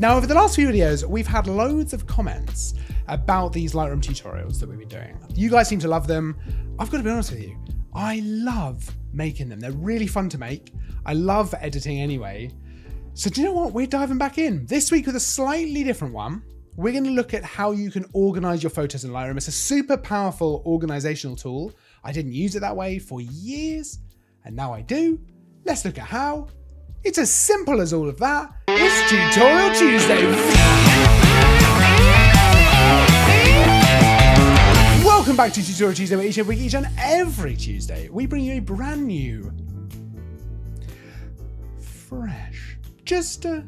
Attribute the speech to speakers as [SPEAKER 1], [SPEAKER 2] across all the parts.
[SPEAKER 1] Now, over the last few videos, we've had loads of comments about these Lightroom tutorials that we've been doing. You guys seem to love them. I've got to be honest with you, I love making them. They're really fun to make. I love editing anyway. So do you know what? We're diving back in this week with a slightly different one. We're going to look at how you can organize your photos in Lightroom. It's a super powerful organizational tool. I didn't use it that way for years, and now I do. Let's look at how. It's as simple as all of that. It's Tutorial Tuesday. Welcome back to Tutorial Tuesday, where each and every week, each and every Tuesday, we bring you a brand new, fresh, just a,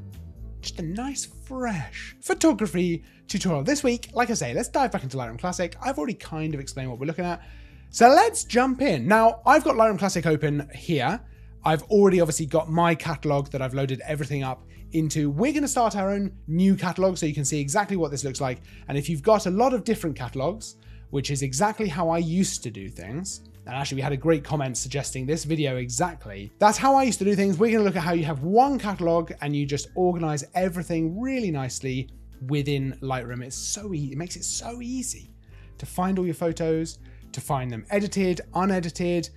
[SPEAKER 1] just a nice, fresh photography tutorial. This week, like I say, let's dive back into Lightroom Classic. I've already kind of explained what we're looking at. So let's jump in. Now, I've got Lightroom Classic open here. I've already obviously got my catalog that I've loaded everything up into. We're going to start our own new catalog so you can see exactly what this looks like. And if you've got a lot of different catalogs, which is exactly how I used to do things, and actually we had a great comment suggesting this video exactly. That's how I used to do things. We're going to look at how you have one catalog and you just organize everything really nicely within Lightroom. It's so easy. It makes it so easy to find all your photos, to find them edited, unedited,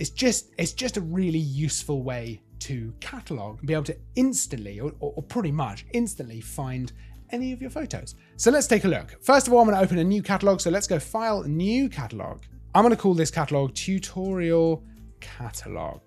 [SPEAKER 1] it's just it's just a really useful way to catalog and be able to instantly or, or, pretty much instantly find any of your photos. So let's take a look. First of all, I'm going to open a new catalog. So let's go file new catalog. I'm going to call this catalog tutorial catalog.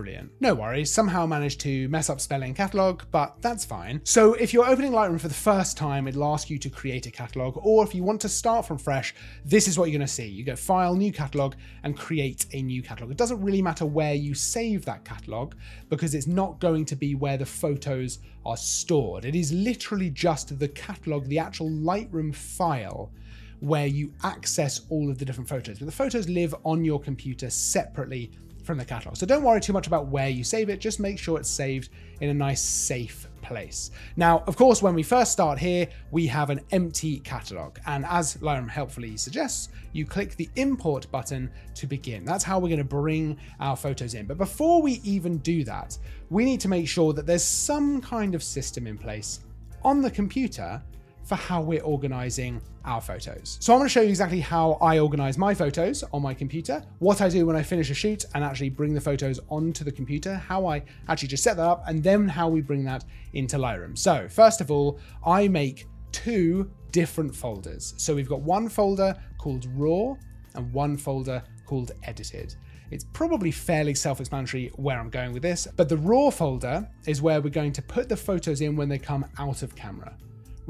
[SPEAKER 1] Brilliant. No worries, somehow managed to mess up spelling catalog, but that's fine. So if you're opening Lightroom for the first time, it'll ask you to create a catalog, or if you want to start from fresh, this is what you're gonna see. You go File, New Catalog, and create a new catalog. It doesn't really matter where you save that catalog, because it's not going to be where the photos are stored. It is literally just the catalog, the actual Lightroom file where you access all of the different photos. But the photos live on your computer separately from the catalog. So don't worry too much about where you save it, just make sure it's saved in a nice safe place. Now, of course, when we first start here, we have an empty catalog. And as Lightroom helpfully suggests, you click the import button to begin. That's how we're gonna bring our photos in. But before we even do that, we need to make sure that there's some kind of system in place on the computer for how we're organizing our photos. So I'm gonna show you exactly how I organize my photos on my computer, what I do when I finish a shoot and actually bring the photos onto the computer, how I actually just set that up, and then how we bring that into Lightroom. So first of all, I make two different folders. So we've got one folder called raw and one folder called edited. It's probably fairly self-explanatory where I'm going with this, but the raw folder is where we're going to put the photos in when they come out of camera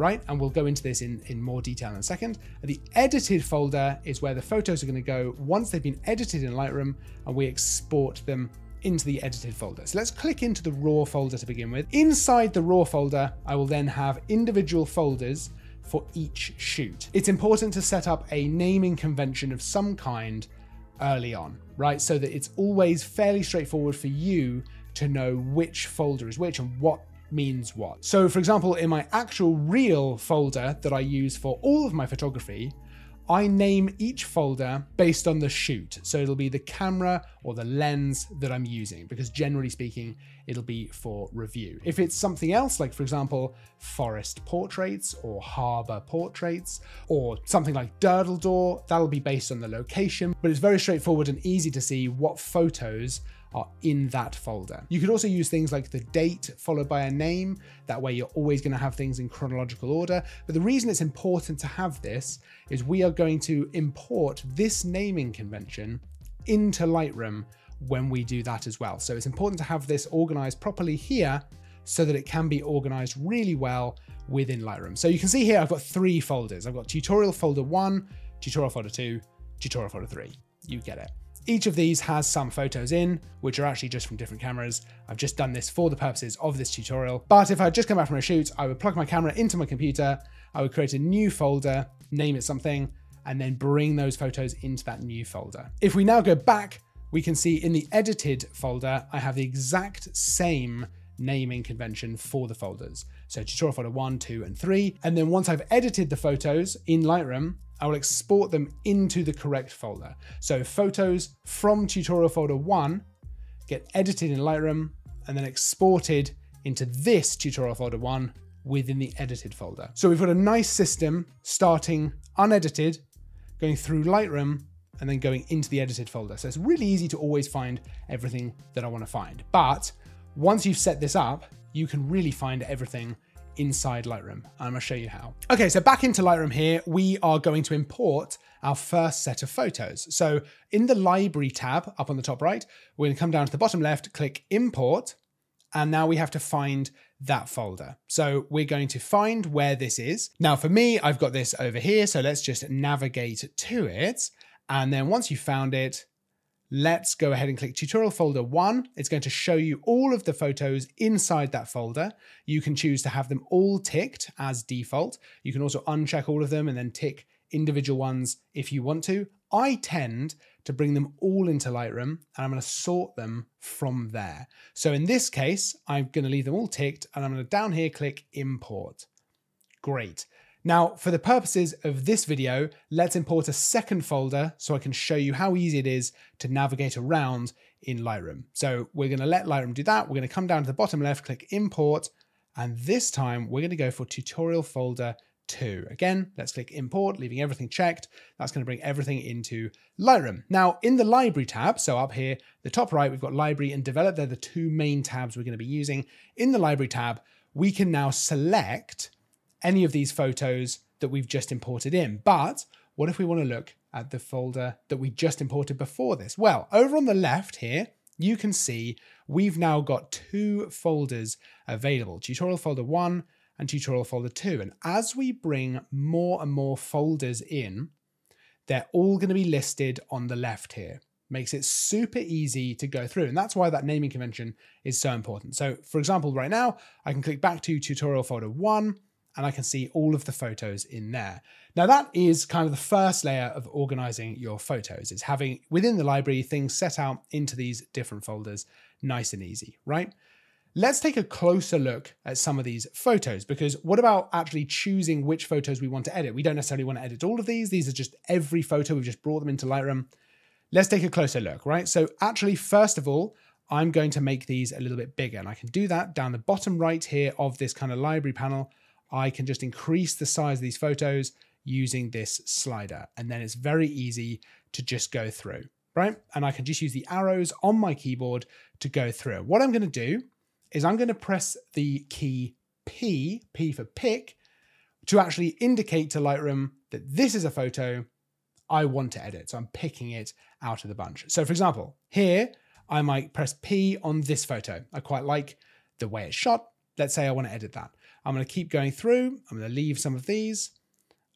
[SPEAKER 1] right? And we'll go into this in, in more detail in a second. The edited folder is where the photos are gonna go once they've been edited in Lightroom and we export them into the edited folder. So let's click into the raw folder to begin with. Inside the raw folder, I will then have individual folders for each shoot. It's important to set up a naming convention of some kind early on, right? So that it's always fairly straightforward for you to know which folder is which and what means what. So for example, in my actual real folder that I use for all of my photography, I name each folder based on the shoot. So it'll be the camera or the lens that I'm using, because generally speaking, it'll be for review. If it's something else, like for example, forest portraits or harbor portraits, or something like Durdle Door, that'll be based on the location, but it's very straightforward and easy to see what photos are in that folder. You could also use things like the date followed by a name. That way you're always going to have things in chronological order. But the reason it's important to have this is we are going to import this naming convention into Lightroom when we do that as well. So it's important to have this organized properly here so that it can be organized really well within Lightroom. So you can see here, I've got three folders. I've got tutorial folder one, tutorial folder two, tutorial folder three. You get it. Each of these has some photos in, which are actually just from different cameras. I've just done this for the purposes of this tutorial. But if I just come back from a shoot, I would plug my camera into my computer, I would create a new folder, name it something, and then bring those photos into that new folder. If we now go back, we can see in the edited folder, I have the exact same naming convention for the folders. So tutorial folder one, two, and three. And then once I've edited the photos in Lightroom, I will export them into the correct folder. So photos from tutorial folder one get edited in Lightroom and then exported into this tutorial folder one within the edited folder. So we've got a nice system starting unedited, going through Lightroom, and then going into the edited folder. So it's really easy to always find everything that I want to find. But once you've set this up, you can really find everything inside Lightroom. I'm gonna show you how. Okay, so back into Lightroom here, we are going to import our first set of photos. So in the library tab up on the top right, we're gonna come down to the bottom left, click import, and now we have to find that folder. So we're going to find where this is. Now for me, I've got this over here, so let's just navigate to it. And then once you've found it, let's go ahead and click tutorial folder one. It's going to show you all of the photos inside that folder. You can choose to have them all ticked as default. You can also uncheck all of them and then tick individual ones if you want to. I tend to bring them all into Lightroom and I'm going to sort them from there. So in this case, I'm going to leave them all ticked and I'm going to down here click import. Great. Now, for the purposes of this video, let's import a second folder so I can show you how easy it is to navigate around in Lightroom. So we're going to let Lightroom do that. We're going to come down to the bottom left, click import, and this time we're going to go for tutorial folder 2. Again, let's click import, leaving everything checked. That's going to bring everything into Lightroom. Now, in the library tab, so up here, the top right, we've got library and develop. They're the two main tabs we're going to be using. In the library tab, we can now select any of these photos that we've just imported in. But what if we want to look at the folder that we just imported before this? Well, over on the left here, you can see we've now got two folders available, tutorial folder one and tutorial folder two. And as we bring more and more folders in, they're all going to be listed on the left here. Makes it super easy to go through. And that's why that naming convention is so important. So for example, right now, I can click back to tutorial folder one and I can see all of the photos in there. Now that is kind of the first layer of organizing your photos. It's having within the library things set out into these different folders, nice and easy, right? Let's take a closer look at some of these photos because what about actually choosing which photos we want to edit? We don't necessarily want to edit all of these. These are just every photo. We've just brought them into Lightroom. Let's take a closer look, right? So actually, first of all, I'm going to make these a little bit bigger and I can do that down the bottom right here of this kind of library panel. I can just increase the size of these photos using this slider. And then it's very easy to just go through, right? And I can just use the arrows on my keyboard to go through. What I'm going to do is I'm going to press the key P, P for pick, to actually indicate to Lightroom that this is a photo I want to edit. So I'm picking it out of the bunch. So for example, here I might press P on this photo. I quite like the way it's shot. Let's say I want to edit that. I'm going to keep going through. I'm going to leave some of these.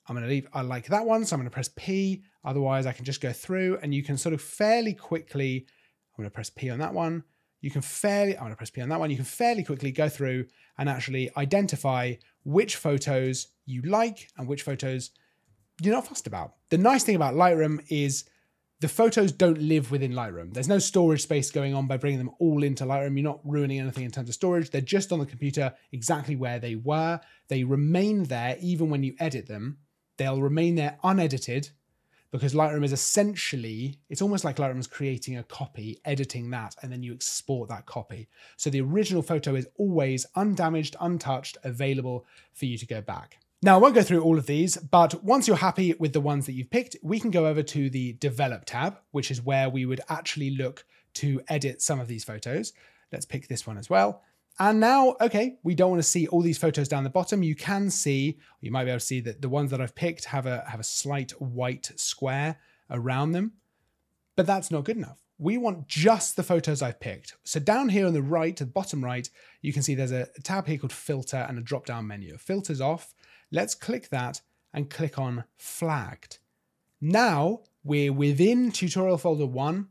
[SPEAKER 1] I'm going to leave, I like that one. So I'm going to press P. Otherwise I can just go through and you can sort of fairly quickly, I'm going to press P on that one. You can fairly, I'm going to press P on that one. You can fairly quickly go through and actually identify which photos you like and which photos you're not fussed about. The nice thing about Lightroom is the photos don't live within Lightroom. There's no storage space going on by bringing them all into Lightroom. You're not ruining anything in terms of storage. They're just on the computer exactly where they were. They remain there even when you edit them. They'll remain there unedited because Lightroom is essentially, it's almost like Lightroom is creating a copy, editing that, and then you export that copy. So the original photo is always undamaged, untouched, available for you to go back. Now, I won't go through all of these, but once you're happy with the ones that you've picked, we can go over to the Develop tab, which is where we would actually look to edit some of these photos. Let's pick this one as well. And now, okay, we don't want to see all these photos down the bottom. You can see, you might be able to see that the ones that I've picked have a, have a slight white square around them, but that's not good enough. We want just the photos I've picked. So down here on the right, to the bottom right, you can see there's a tab here called filter and a drop down menu. Filters off, Let's click that and click on flagged. Now we're within tutorial folder one,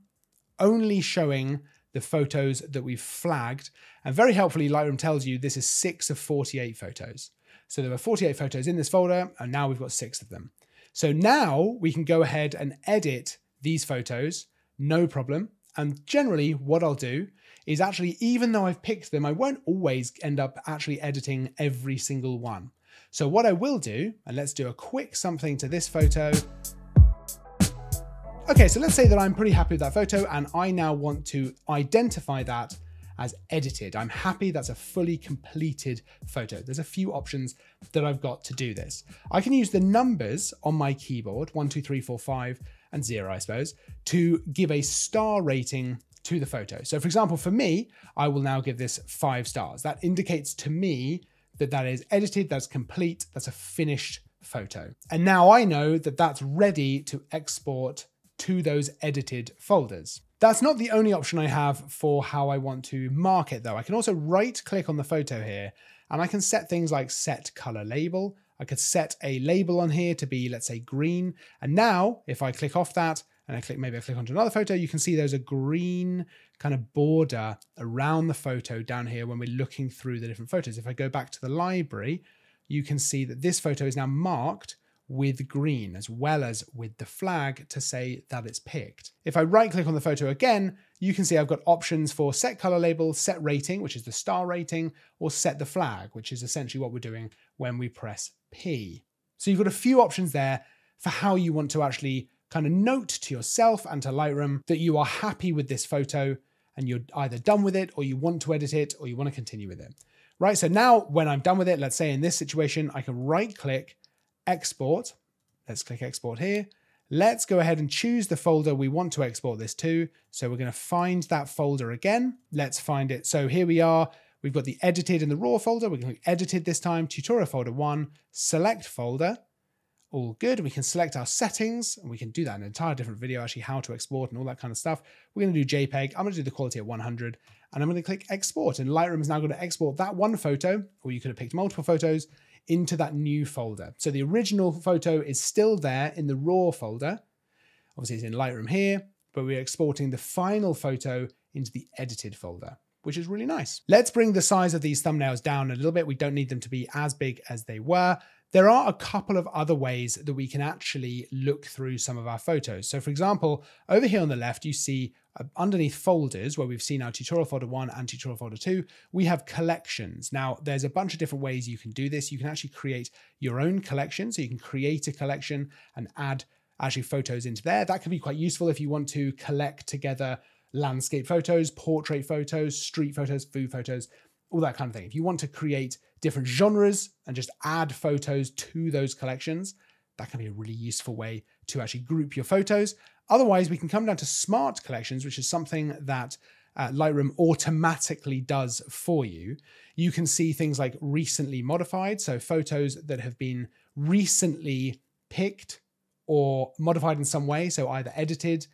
[SPEAKER 1] only showing the photos that we've flagged. And very helpfully, Lightroom tells you this is six of 48 photos. So there were 48 photos in this folder, and now we've got six of them. So now we can go ahead and edit these photos, no problem. And generally, what I'll do is actually, even though I've picked them, I won't always end up actually editing every single one. So what I will do, and let's do a quick something to this photo. Okay, so let's say that I'm pretty happy with that photo and I now want to identify that as edited. I'm happy that's a fully completed photo. There's a few options that I've got to do this. I can use the numbers on my keyboard, one, two, three, four, five, and zero, I suppose, to give a star rating to the photo. So for example, for me, I will now give this five stars. That indicates to me that that is edited, that's complete, that's a finished photo. And now I know that that's ready to export to those edited folders. That's not the only option I have for how I want to mark it though. I can also right click on the photo here and I can set things like set color label. I could set a label on here to be, let's say green. And now if I click off that and I click, maybe I click onto another photo, you can see there's a green kind of border around the photo down here when we're looking through the different photos. If I go back to the library, you can see that this photo is now marked with green as well as with the flag to say that it's picked. If I right click on the photo again, you can see I've got options for set color label, set rating, which is the star rating, or set the flag, which is essentially what we're doing when we press P. So you've got a few options there for how you want to actually kind of note to yourself and to Lightroom that you are happy with this photo and you're either done with it or you want to edit it or you want to continue with it. Right, so now when I'm done with it, let's say in this situation, I can right click export. Let's click export here. Let's go ahead and choose the folder we want to export this to. So we're going to find that folder again. Let's find it. So here we are. We've got the edited and the raw folder. We're going to edit edited this time, tutorial folder one, select folder. All good. We can select our settings and we can do that in an entire different video, actually how to export and all that kind of stuff. We're going to do JPEG. I'm going to do the quality at 100 and I'm going to click export and Lightroom is now going to export that one photo, or you could have picked multiple photos into that new folder. So the original photo is still there in the raw folder. Obviously it's in Lightroom here, but we're exporting the final photo into the edited folder, which is really nice. Let's bring the size of these thumbnails down a little bit. We don't need them to be as big as they were. There are a couple of other ways that we can actually look through some of our photos. So for example, over here on the left, you see uh, underneath folders where we've seen our tutorial folder one and tutorial folder two, we have collections. Now there's a bunch of different ways you can do this. You can actually create your own collection. So you can create a collection and add actually photos into there. That can be quite useful if you want to collect together landscape photos, portrait photos, street photos, food photos, all that kind of thing. If you want to create different genres and just add photos to those collections, that can be a really useful way to actually group your photos. Otherwise, we can come down to smart collections, which is something that uh, Lightroom automatically does for you. You can see things like recently modified, so photos that have been recently picked or modified in some way, so either edited,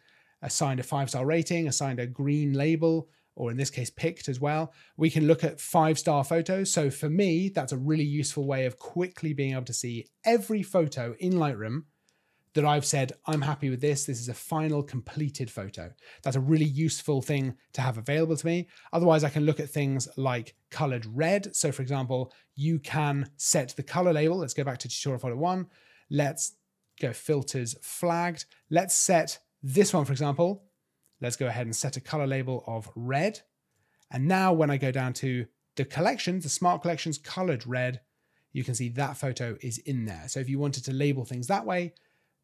[SPEAKER 1] assigned a five star rating, assigned a green label, or in this case, picked as well. We can look at five star photos. So for me, that's a really useful way of quickly being able to see every photo in Lightroom that I've said, I'm happy with this. This is a final completed photo. That's a really useful thing to have available to me. Otherwise, I can look at things like colored red. So for example, you can set the color label. Let's go back to tutorial photo one. Let's go filters flagged. Let's set this one, for example. Let's go ahead and set a color label of red. And now when I go down to the collections, the smart collections colored red, you can see that photo is in there. So if you wanted to label things that way,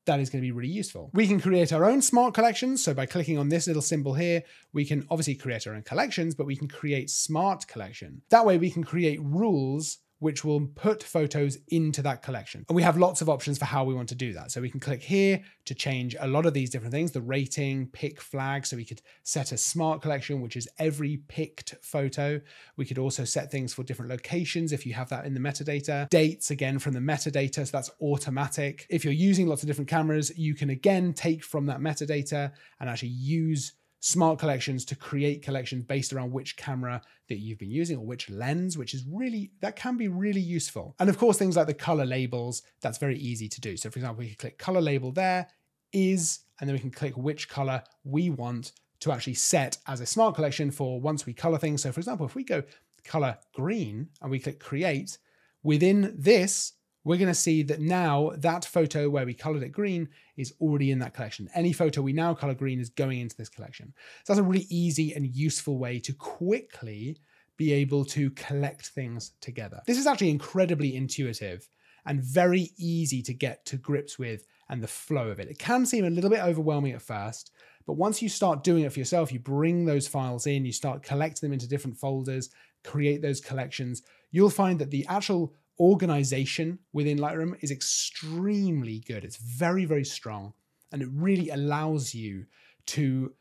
[SPEAKER 1] that is going to be really useful. We can create our own smart collections. So by clicking on this little symbol here, we can obviously create our own collections, but we can create smart collection. That way we can create rules which will put photos into that collection. And we have lots of options for how we want to do that. So we can click here to change a lot of these different things, the rating, pick flag. So we could set a smart collection, which is every picked photo. We could also set things for different locations if you have that in the metadata. Dates, again, from the metadata, so that's automatic. If you're using lots of different cameras, you can again take from that metadata and actually use smart collections to create collections based around which camera that you've been using or which lens, which is really, that can be really useful. And of course, things like the color labels, that's very easy to do. So for example, we can click color label there, is, and then we can click which color we want to actually set as a smart collection for once we color things. So for example, if we go color green and we click create, within this, we're going to see that now that photo where we colored it green is already in that collection. Any photo we now color green is going into this collection. So that's a really easy and useful way to quickly be able to collect things together. This is actually incredibly intuitive and very easy to get to grips with and the flow of it. It can seem a little bit overwhelming at first, But once you start doing it for yourself, you bring those files in, you start collecting them into different folders, create those collections, you'll find that the actual organization within Lightroom is extremely good. It's very, very strong, and it really allows you to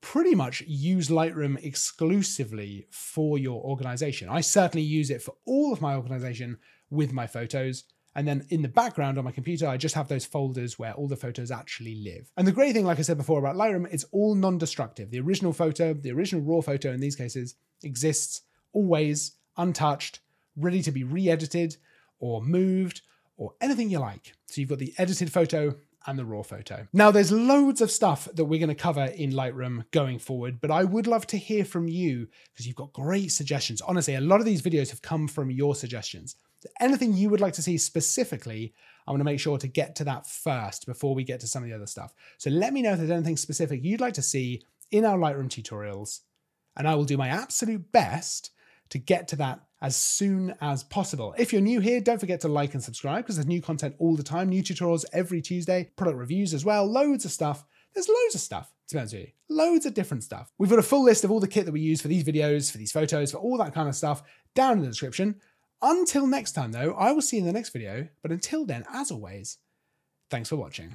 [SPEAKER 1] pretty much use Lightroom exclusively for your organization. I certainly use it for all of my organization with my photos. And then in the background on my computer, I just have those folders where all the photos actually live. And the great thing, like I said before about Lightroom, it's all non-destructive. The original photo, the original raw photo in these cases, exists always untouched, ready to be re-edited or moved or anything you like. So you've got the edited photo and the raw photo. Now, there's loads of stuff that we're going to cover in Lightroom going forward, but I would love to hear from you because you've got great suggestions. Honestly, a lot of these videos have come from your suggestions. Anything you would like to see specifically, I want to make sure to get to that first before we get to some of the other stuff. So let me know if there's anything specific you'd like to see in our Lightroom tutorials, and I will do my absolute best to get to that as soon as possible. If you're new here, don't forget to like and subscribe because there's new content all the time, new tutorials every Tuesday, product reviews as well, loads of stuff. There's loads of stuff, to be honest with you. Loads of different stuff. We've got a full list of all the kit that we use for these videos, for these photos, for all that kind of stuff down in the description. Until next time, though, I will see you in the next video. But until then, as always, thanks for watching.